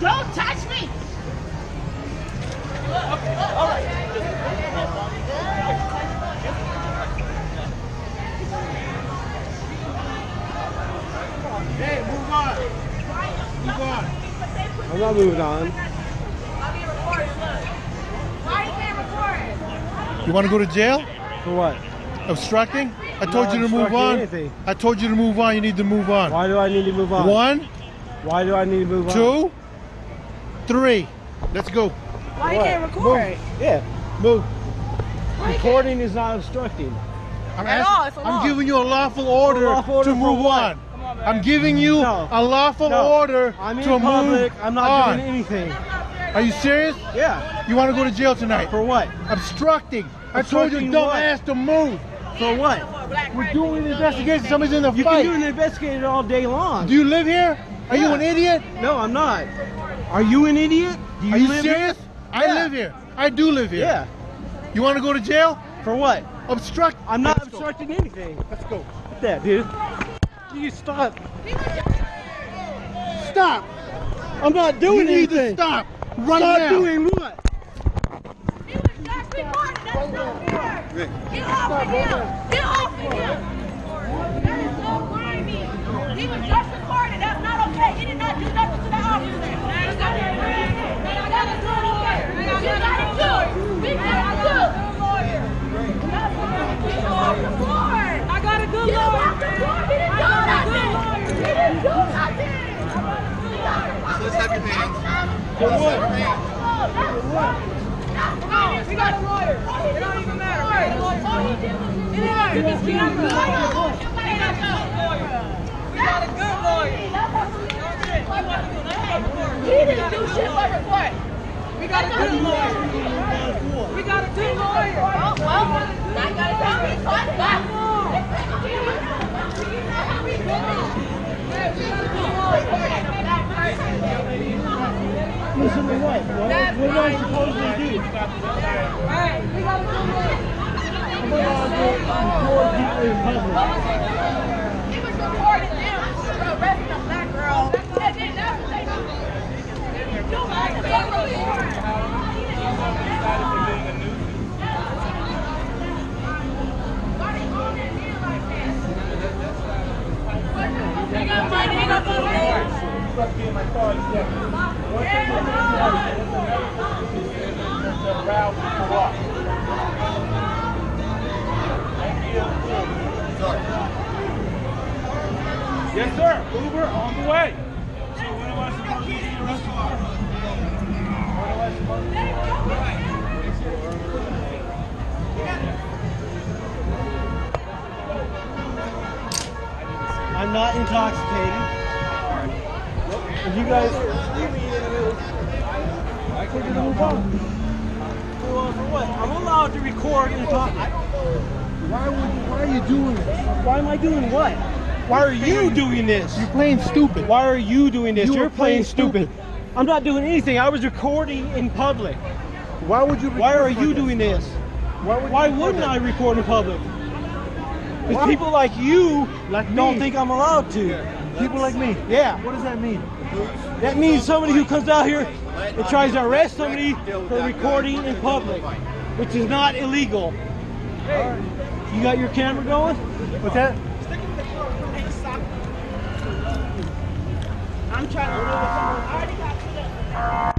Don't touch me! Okay, alright. Hey, move on. Move on. I'm not moving on. You want to go to jail? For what? Obstructing? I told not you to move on. anything. I told you to move on. You need to move on. Why do I need to move on? One, Why do I need to move on? two, three. Let's go. Why you can't record? Move. Yeah, move. Recording is not obstructing. I'm, At all, it's a law. I'm giving you a lawful order, lawful order to move what? on. I'm giving you No. a lawful No. order I'm in to public. move I'm not on. doing anything. Are you serious? Yeah. You want to go to jail tonight? For what? Obstructing. I told you Obstructing don't what? ask to move. For what? We're doing an investigation. Somebody's in the You fight. can do an investigation all day long. Do you live here? Are you an idiot? No, I'm not. Are you an idiot? Do you Are you live serious? Here? I Yeah. live here. I do live here. Yeah. You want to go to jail? For what? Obstruct. I'm not Let's go. obstructing anything. Let's go. Look at that, dude. You stop. Stop. I'm not You doing need to anything. stop. Right Stop now. doing what? Get off of him! Get off of him! He was just recorded. That's not okay. He did not do nothing to the officer. We it. Get off the floor. I got a good Get off the floor. He didn't do nothing. He didn't do nothing. Let's have your hands. For what? We got a lawyer. It don't even matter. We got a lawyer. He didn't his camera. We got a good lawyer. We got a good lawyer. We got a good lawyer. Oh, Listen to what? We got a good lawyer. I'm allowed to record people in public. He was recording them arresting a black girl. And then that's what they do. You like to be a report. They got money, they got food. Yes, sir. Uber on the way. When am I supposed to be arrested? I'm not intoxicated. If you guys. I you move on. Move on for what? I'm allowed to record and talk. Why, would why are you doing this? Why am I doing what? Why are you doing this? You're playing stupid. Why are you doing this? You You're playing playing stupid. I'm not doing anything. I was recording in public. Why would you? Why are you doing this? Why, would Why wouldn't? I record in public? Because people like you Like don't me. think I'm allowed to. People like me. Yeah. What does that mean? That means somebody who comes out here and tries to arrest somebody for recording in public, which is not illegal. You got your camera going? What's that? I'm trying to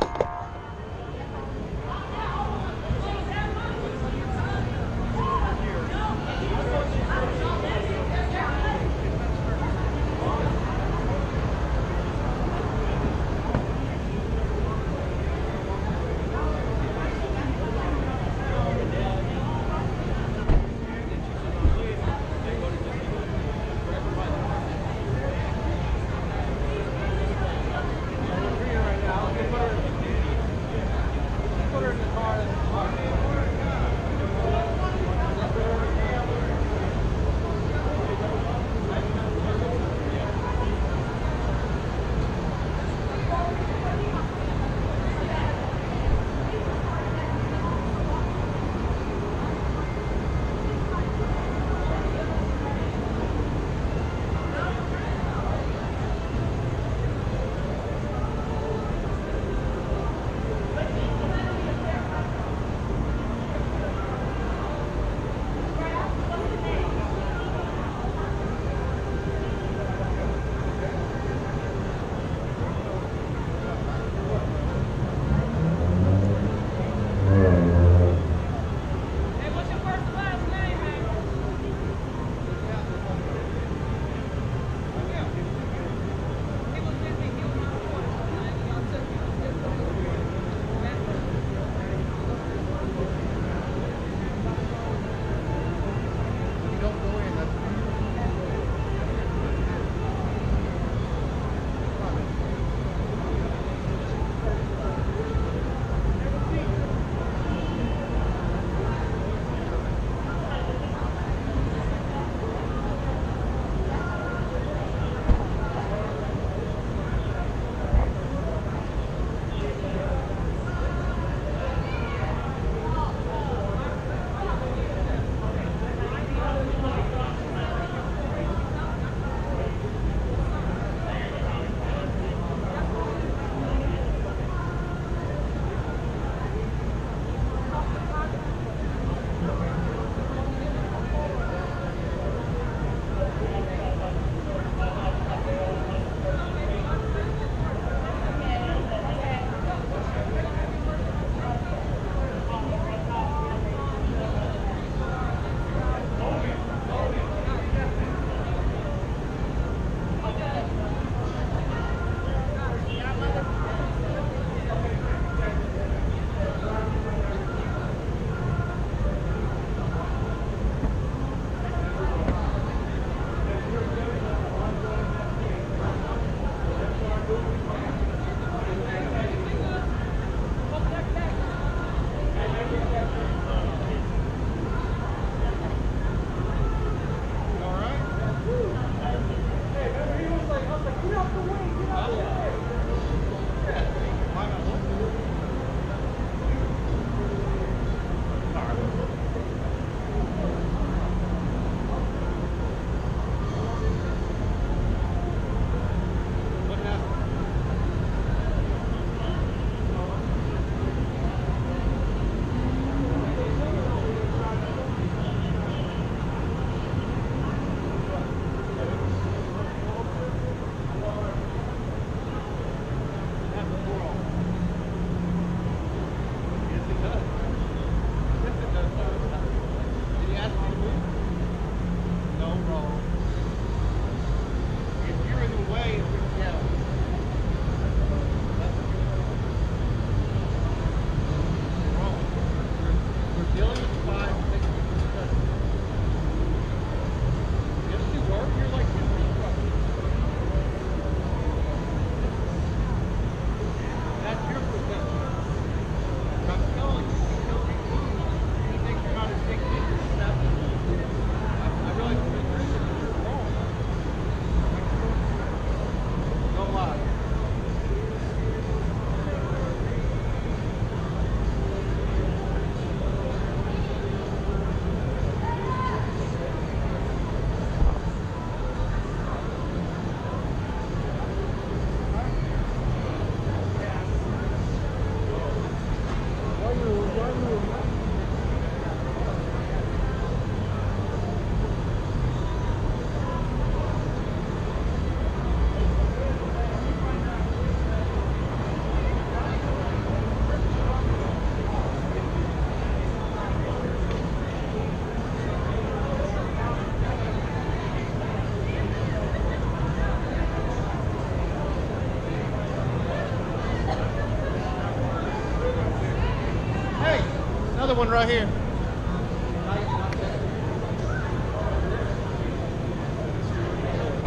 another one right here.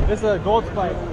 This is a gold spike.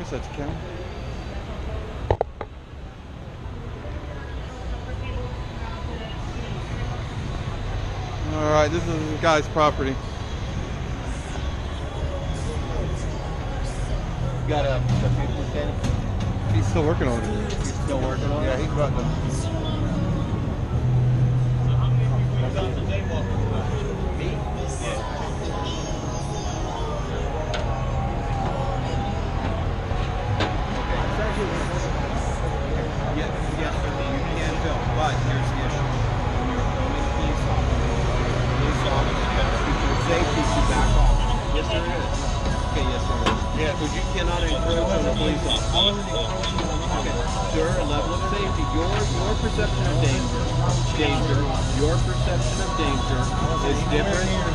Guess that's count. All right, this is the guy's property. Got uh, a, He's still working on it. He's still working on it? Yeah, he's about to. Yes, yes, you can film, but here's the issue. When police officers, police officers have back off. Yes, there is. Okay, yes, there is. Yeah, because you cannot encroach on the police officer. Okay, sir, level of safety, your, your perception of danger, danger, your perception of danger is different.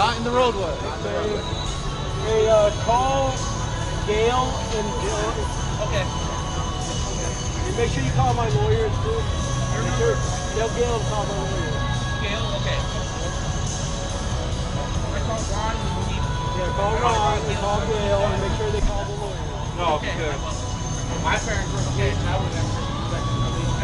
Not in the roadway. Hey, uh, call Gail and Jill. Okay. And make sure you call my lawyer too. Make sure, tell Gail to call my lawyer. Gail, okay. I call Ron. Yeah, call Ron and call Gail and make sure they call the lawyer. No, because My parents were okay. I would never expect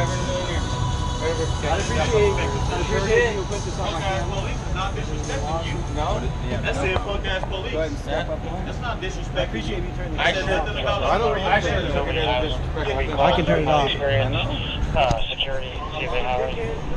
ever in a million years. I appreciate, I appreciate you put this on my camera. Police is not disrespecting you. No? That's the fuck ass police. Go ahead and step up on That's not disrespecting I appreciate you turning I said off. nothing about I don't I think said it's over there to disrespect. I can turn it off. Uh, security, see if they have it.